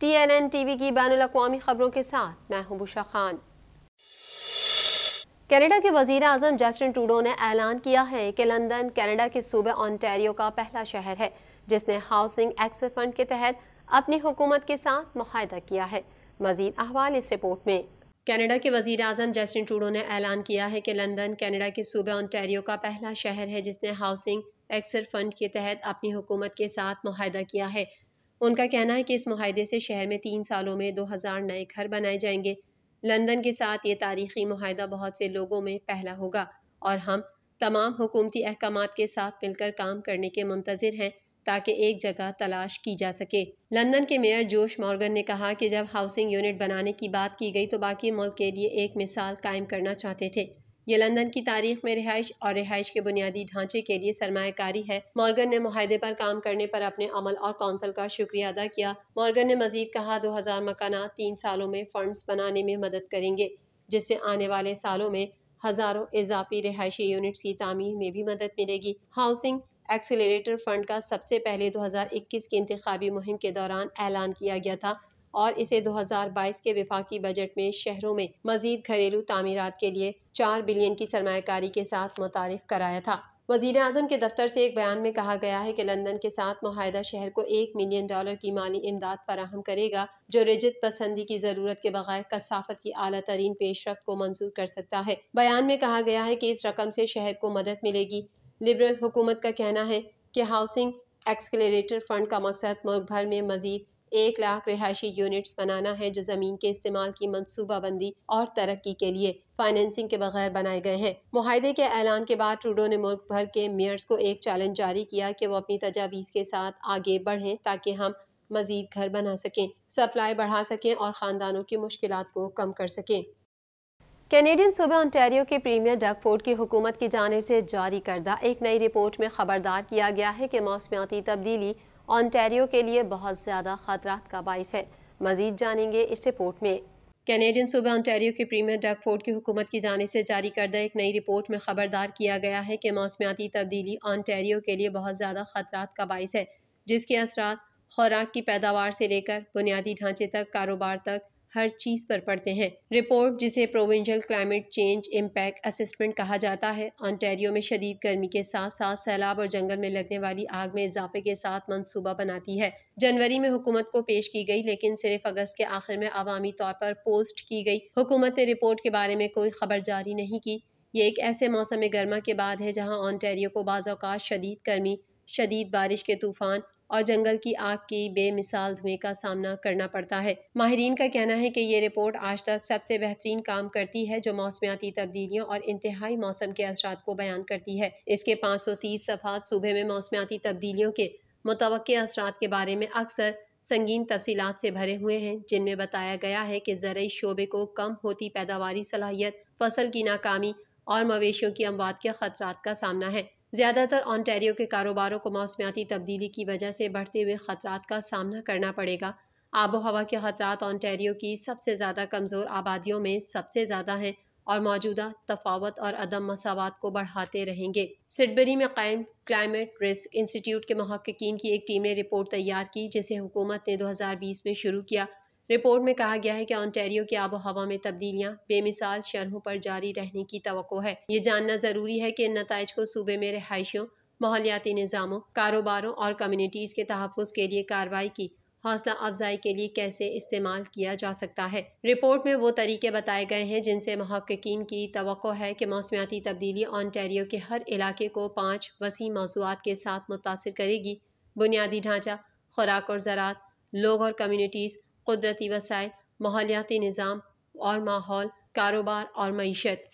T N N T V की बैन अवी खबरों के साथ, मैं हूँ बुशा खान। कनाडा के वज़ीर अजम जस्टिन टूडो ने ऐलान किया है कि लंदन, कनाडा के सूबे ऑनटेरियो का पहला शहर है, जिसने हाउसिंग एक्सेस फंड के तहत अपनी हुकूमत के साथ माहिदा किया है। मजीद अहवाल इस रिपोर्ट में। कनाडा के वज़ीर अजम जस्टिन टूडो ने ऐलान किया है कि लंदन, कनाडा के सूबे ऑनटेरियो का पहला शहर है, जिसने हाउसिंग एक्सर फंड के तहत अपनी हुकूमत के साथ माहिदा किया है। उनका कहना है कि इस माहे से शहर में तीन सालों में दो हज़ार नए घर बनाए जाएँगे। लंदन के साथ ये तारीखी माहिदा बहुत से लोगों में पहला होगा और हम तमाम हुकूमती अहकाम के साथ मिलकर काम करने के मुंतजर हैं ताकि एक जगह तलाश की जा सके। लंदन के मेयर जोश मॉर्गन ने कहा कि जब हाउसिंग यूनिट बनाने की बात की गई तो बाकी मुल्क के लिए एक मिसाल कायम करना चाहते थे। ये लंदन की तारीख में रिहाइश और रिहाइश के बुनियादी ढांचे के लिए सरमाकारी है। मॉर्गन ने माहे पर काम करने पर अपने अमल और कौंसल का शुक्रिया अदा किया। मॉर्गन ने मजीद कहा, दो हज़ार मकान तीन सालों में फंड्स बनाने में मदद करेंगे, जिससे आने वाले सालों में हज़ारों इजाफी रिहायशी यूनिट्स की तमीर में भी मदद मिलेगी। हाउसिंग एक्सेलरेटर फंड का सबसे पहले 2021 की इंतबी मुहिम के दौरान ऐलान किया गया था। और इसे 2022 के विफाकी बजट में शहरों में मजीद घरेलू तमीरत के लिए चार बिलियन की सरमाकारी के साथ मुतारफ कराया था। वज़ीर अजम के दफ्तर से एक बयान में कहा गया है कि लंदन के साथ माहिदा शहर को एक मिलियन डॉलर की माली इमदाद फराहम करेगा, जो रिजत पसंदी की ज़रूरत के बगैर कसाफत की अला तरीन पेशरफ को मंजूर कर सकता है। बयान में कहा गया है कि इस रकम से शहर को मदद मिलेगी। लिबरल हुकूमत का कहना है कि हाउसिंग एक्सकलेटर फंड का मकसद मुल्क भर में मजीद एक लाख रिहायशी यूनिट्स बनाना है जो ज़मीन के इस्तेमाल की मनसूबाबंदी और तरक्की के लिए फाइनेंसिंग के बगैर बनाए गए हैं। माहे के ऐलान के बाद ट्रूडो ने मुल्क भर के मेयर्स को एक चैलेंज जारी किया कि वो अपनी तजावीज़ के साथ आगे बढ़ें ताकि हम मजीद घर बना सकें सप्लाई बढ़ा सकें और ख़ानदानों की मुश्किल को कम कर सकें। कैनेडियन सूबे ऑन्टेरियो के प्रीमियर डगफोर्ड की हुकूमत की जानब से जारी करदा एक नई रिपोर्ट में खबरदार किया गया है कि मौसमियाती तब्दीली ऑनटेरियो के लिए बहुत ज़्यादा खतरा का बायस है। मजीद जानेंगे इस रिपोर्ट में। कैनेडियन सूबे ऑनटेरियो के प्रीमियर डग डगफोर्ड की हुकूमत की जानब से जारी करदा एक नई रिपोर्ट में खबरदार किया गया है कि मौसमियाती तब्दीली ऑनटेरियो के लिए बहुत ज़्यादा खतरा का बायस है, जिसके असरा खुराक की पैदावार से लेकर बुनियादी ढांचे तक, कारोबार तक हर चीज़ पर पड़ते हैं। रिपोर्ट, जिसे provincial climate change impact assessment कहा जाता है ऑन्टेरियो में शदीद गर्मी के साथ साथ सैलाब और जंगल में लगने वाली आग में इजाफे के साथ मनसूबा बनाती है। जनवरी में हुकूमत को पेश की गई, लेकिन सिर्फ़ अगस्त के आखिर में अवामी तौर पर पोस्ट की गई। हुकूमत ने रिपोर्ट के बारे में कोई खबर जारी नहीं की। ये एक ऐसे मौसम गर्मा के बाद है, जहाँ ऑन्टेरियो को बाज़ात शदीद गर्मी, शदीद बारिश के तूफ़ान और जंगल की आग की बेमिसाल धुएँ का सामना करना पड़ता है। माहरीन का कहना है कि ये रिपोर्ट आज तक सबसे बेहतरीन काम करती है जो मौसमियाती तब्दीलियों और इंतहाई मौसम के असरात को बयान करती है। इसके पाँच सौ तीस सफात सूबे में मौसमियाती तब्दीलियों के मुतव असरात के बारे में अक्सर संगीन तफसीलात से भरे हुए हैं, जिनमें बताया गया है कि ज़रूरी शोबे को कम होती पैदावारी सलाहियत, फ़सल की नाकामी और मवेशियों की अमवाद के खतरात का सामना है। ज़्यादातर ऑनटेरियो के कारोबारों को मौसमियाती तब्दीली की वजह से बढ़ते हुए ख़तरात का सामना करना पड़ेगा। आबो हवा के ख़तरात ऑनटेरियो की सबसे ज़्यादा कमज़ोर आबादियों में सबसे ज़्यादा हैं और मौजूदा तफावत और अदम मसावत को बढ़ाते रहेंगे। सिडबरी में कायम क्लाइमेट रिस्क इंस्टीट्यूट के महक्कीन की एक टीम ने रिपोर्ट तैयार की, जिसे हुकूमत ने 2020 में शुरू किया। रिपोर्ट में कहा गया है कि ऑनटेरियो की आबो हवा में तब्दीलियाँ बेमिसाल शरहों पर जारी रहने की तो है। ये जानना ज़रूरी है कि इन नतज को सूबे में रहायशियों, माहौलियाती निज़ामों, कारोबारों और कम्यूनिटीज़ के तहफ़ के लिए कार्रवाई की, हौसला अफजाई के लिए कैसे इस्तेमाल किया जा सकता है। रिपोर्ट में वो तरीके बताए गए हैं जिनसे महक्कीन की तो है कि मौसमियाती तब्दीली ऑनटेरियो के हर इलाके को पाँच वसी मौजूद के साथ मुतासर करेगी। बुनियादी ढांचा, खुराक और ज़रात, लोग और कम्यूनिटीज़ कुदरती वसाइल माहौलियाती निज़ाम और माहौल कारोबार और मीशत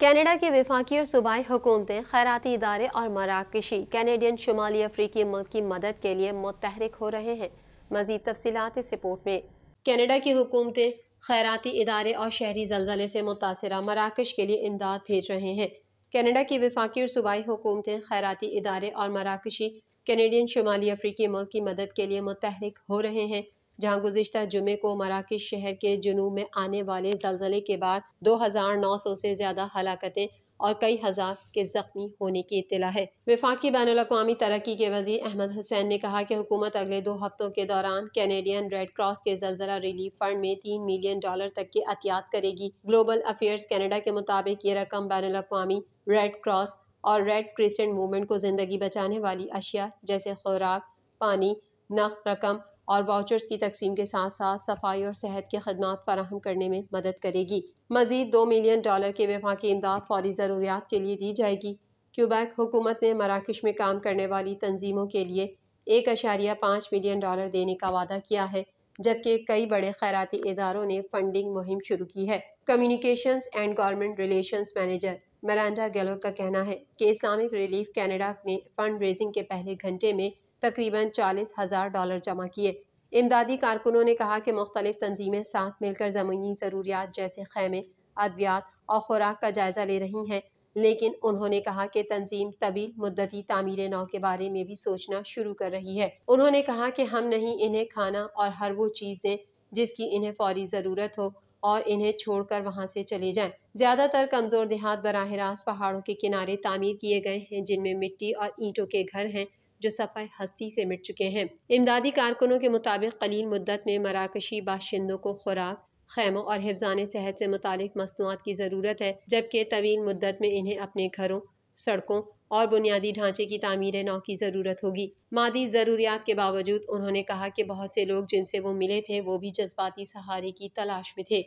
कैनेडा की विफाकी और सूबाई हुकूमतें खैराती इदारे और मराकशी कैनेडियन शुमाली अफ्रीकी मुल्क की मदद के लिए मुतहरक हो रहे हैं मजीद तफसीत इस रिपोर्ट में कैनेडा की हुकूमतें खैराती इदारे और शहरी जलजले से मुतासर मराकश के लिए इमदाद भेज रहे हैं कैनेडा की विफाकी और सूबाई हुकूमतें खैराती इदारे और मराकशी कैनेडियन शुमाली अफ्रीकी मुल्क की मदद के लिए मुतहरक हो रहे हैं जहाँ गुजशत जुमे को मराकश शहर के जुनूब में आने वाले जलजले के बाद दो हज़ार नौ सौ से ज़्यादा हलाकतें और कई हज़ार के जख्मी होने की इतला है। विफाकी बैन अवी तरक्की के वज़ीर अहमद हुसैन ने कहा कि हुकूमत अगले दो हफ्तों के दौरान कैनेडियन रेड क्रॉस के जलजला रिलीफ फंड में तीन मिलियन डॉलर तक की एहतियात करेगी। ग्लोबल अफेयर्स कैनेडा के मुताबिक ये रकम बैन अवी रेड क्रॉस और रेड क्रिसेंट मूवमेंट को ज़िंदगी बचाने वाली अशिया जैसे खुराक, पानी नक रकम और वाउचर्स की तकसीम के साथ साथ सफ़ाई और सेहत की खदमात फराहम करने में मदद करेगी। मजीद दो मिलियन डॉलर की की इमदाद फौरी ज़रूरियात के लिए दी जाएगी। क्यूबैक हुकूमत ने मराकश में काम करने वाली तंजीमों के लिए एक अशारिया पाँच मिलियन डॉलर देने का वादा किया है, जबकि कई बड़े खैराती इदारों ने फंडिंग मुहिम शुरू की है। Communications and government relations manager Miranda Gallo का कहना है कि इस्लामिक रिलीफ कैनेडा ने फंड रेजिंग के पहले घंटे में तकरीबन चालीस हज़ार डॉलर जमा किए। इमदादी कारकुनों ने कहा कि मुख्तलिफ़ तंजीमें साथ मिलकर ज़मीनी ज़रूरियात जैसे खैमे, अद्वियात और खुराक का जायज़ा ले रही हैं, लेकिन उन्होंने कहा कि तंजीम तवील मुद्दती तामीर नौ के बारे में भी सोचना शुरू कर रही है। उन्होंने कहा कि हम नहीं इन्हें खाना और हर वो चीज़ दें जिसकी इन्हें फौरी ज़रूरत हो और इन्हें छोड़कर वहाँ से चले जाएँ। ज़्यादातर कमज़ोर देहात बराह रास्त पहाड़ों के किनारे तामीर किए गए हैं जिनमें मिट्टी और ईंटों के घर हैं। जो सफ़ाई हस्ती से मिट चुके हैं। इमदादी कारकुनों के मुताबिक कलील मुद्दत में मराकशी बाशिंदों को खुराक, खैमों और हिफान सेहत से मुतक मसनूआत की ज़रूरत है, जबकि तवील मुद्दत में इन्हें अपने घरों, सड़कों और बुनियादी ढांचे की तमीर नौ की ज़रूरत होगी। मादी ज़रूरियात के बावजूद उन्होंने कहा कि बहुत से लोग जिनसे वो मिले थे, वो भी जज्बाती सहारे की तलाश में थे।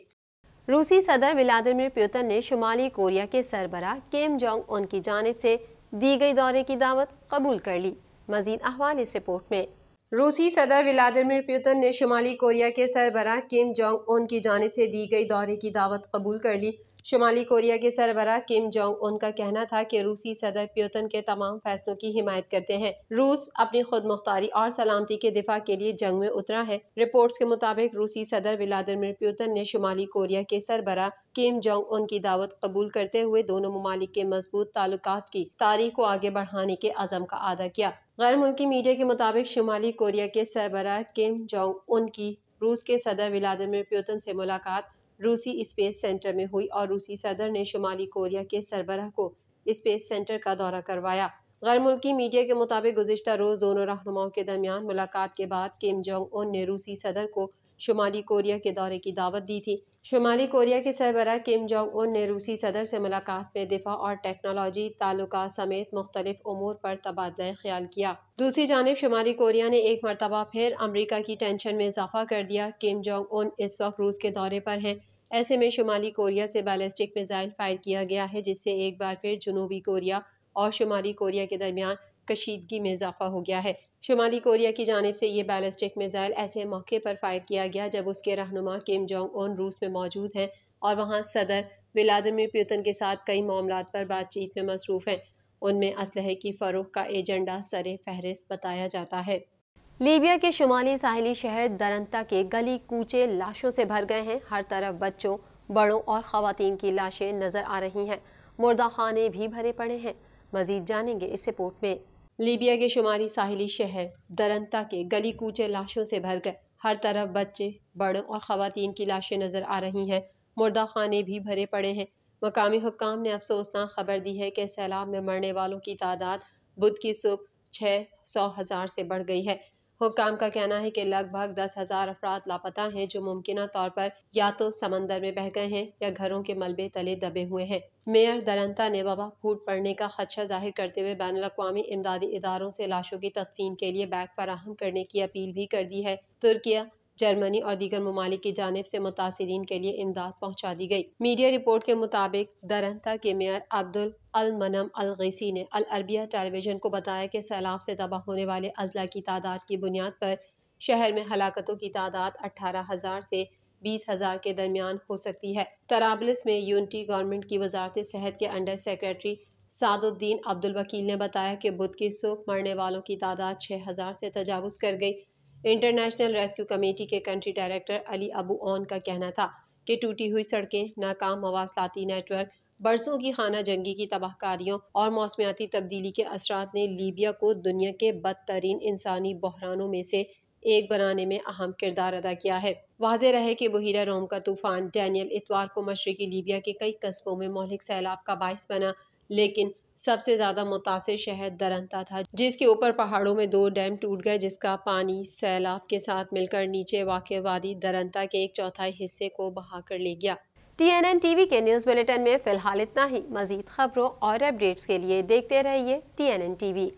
रूसी सदर व्लादिमिर प्यूतन ने शुमाली कोरिया के सरबरा किम जोंग उनकी जानब से दी गई दौरे की दावत कबूल कर ली। मजीद अहवाल इस रिपोर्ट में। रूसी सदर व्लादिमिर पुतिन ने शुमाली कोरिया के सरबरा किम जोंग उन की जानब से दी गई दौरे की दावत कबूल कर ली। शुमाली कोरिया के सरबरा किम जोंग उन का कहना था कि रूसी सदर प्योतन के तमाम फैसलों की हिमायत करते हैं। रूस अपनी खुद मुख्तारी और सलामती के दिफा के लिए जंग में उतरा है। रिपोर्ट्स के मुताबिक रूसी सदर व्लादिमिर प्यूतन ने शुमाली कोरिया के सरबरा किम जोंग उन की दावत कबूल करते हुए दोनों ममालिक के मज़बूत ताल्लुक की तारीख को आगे बढ़ाने के अज़म का अदा किया। गैर मुल्की मीडिया के मुताबिक शुमाली कोरिया के सरबरा किम जोंग उन की रूस के सदर व्लादिमिर प्यूतन से मुलाकात रूसी स्पेस सेंटर में हुई और रूसी सदर ने शुमाली कोरिया के सरबराह को स्पेस सेंटर का दौरा करवाया। गैर मुल्की मीडिया के मुताबिक गुजशत रोज़ दोनों रहनुमाओं के दरमियान मुलाकात के बाद किम जोंग उन ने रूसी सदर को शुमाली कोरिया के दौरे की दावत दी थी। शुमाली, कोरिया के सरबरा किम जोंग उन ने रूसी सदर से मुलाकात में दिफा और टेक्नोलॉजी ताल्लुक समेत मुख्तलिफ़ उमूर पर तबादला ख्याल किया। दूसरी जानब, शुमाली, कोरिया ने एक मरतबा फिर अमरीका की टेंशन में इजाफा कर दिया। किम जोंग उन इस वक्त रूस के दौरे पर हैं। ऐसे में शुमाली, कोरिया से बैलिस्टिक मिज़ाइल फायर किया गया है, जिससे एक बार फिर जनूबी कोरिया और शुमाली, कोरिया के दरमियान कशीदगी में इजाफा हो गया है। शुमाली कोरिया की जानब से ये बैलिस्टिक मिज़ाइल ऐसे मौके पर फायर किया गया जब उसके रहनुमा किम जोंग उन रूस में मौजूद हैं और वहाँ सदर व्लादिमिर प्यूतन के साथ कई मामला पर बातचीत में मसरूफ़ हैं। उनमें असलहे की फ़रोख का एजेंडा सर फहरिस्त बताया जाता है। लीबिया के शुमाली साहिली शहर दरंता के गली कूचे लाशों से भर गए हैं। हर तरफ़ बच्चों, बड़ों और ख़वातीन की लाशें नज़र आ रही हैं। मुर्दा खाने भी भरे पड़े हैं। मजीद जानेंगे इस रिपोर्ट में। लीबिया के शुमारी साहिली शहर दरंता के गली कूचे लाशों से भर गए। हर तरफ़ बच्चे, बड़ों और ख़वातीन की लाशें नज़र आ रही हैं। मुर्दा खाने भी भरे पड़े हैं। मकामी हुकाम ने अफसोसनाक खबर दी है कि सैलाब में मरने वालों की तादाद बुध की सुबह छः सौ हज़ार से बढ़ गई है। हुकाम का कहना है कि लगभग दस हज़ार अफराद लापता हैं जो मुमकिन तौर पर या तो समंदर में बह गए हैं या घरों के मलबे तले दबे हुए हैं। मेयर दरंता ने वबा फूट पड़ने का खदशा ज़ाहिर करते हुए बैन अवी इमदादी इदारों से लाशों की तदफीन के लिए बैग फराहम करने की अपील भी कर दी है। तुर्किया जर्मनी और दीगर ममालिक की जानब से मुतासरीन के लिए इमदाद पहुँचा दी गई। मीडिया रिपोर्ट के मुताबिक, दरंता के मेयर अब्दुल अलमनम अलगैसी ने अल अरबिया टेलीविज़न को बताया कि सैलाब से तबाह होने वाले अजला की तादाद की बुनियाद पर शहर में हलाकतों की तादाद अठारह हज़ार से बीस हज़ार के दरमियान हो सकती है। तराबलिस में यूनिटी गवर्नमेंट की वजारत सेहत के अंडर सेक्रेटरी सादुद्दीन अब्दुल वकील ने बताया कि बुध की सुबह मरने वालों की तादाद छः हज़ार से तजावज़ कर गई। इंटरनेशनल रेस्क्यू कमेटी के country director Ali Abu Aoun का कहना था कि टूटी हुई सड़कें, नाकाम मवासलाती नेटवर्क बरसों की खाना जंगी की तबाहकारियों और मौसमियाती तब्दीली के असरात ने लीबिया को दुनिया के बदतरीन इंसानी बहरानों में से एक बनाने में अहम किरदार अदा किया है। वाज रहे कि बहिरा रोम का तूफ़ान डैनियल इतवार को मशरकी लीबिया के कई कस्बों में मौलिक सैलाब का बायस बना, लेकिन सबसे ज़्यादा मुतासर शहर दरंता था, जिसके ऊपर पहाड़ों में दो डैम टूट गए, जिसका पानी सैलाब के साथ मिलकर नीचे वाक़ वादी दरंता के एक चौथाई हिस्से को बहा कर ले गया। T N N T V के न्यूज़ बुलेटिन में फ़िलहाल इतना ही। मज़ीद खबरों और अपडेट्स के लिए देखते रहिए T N N T V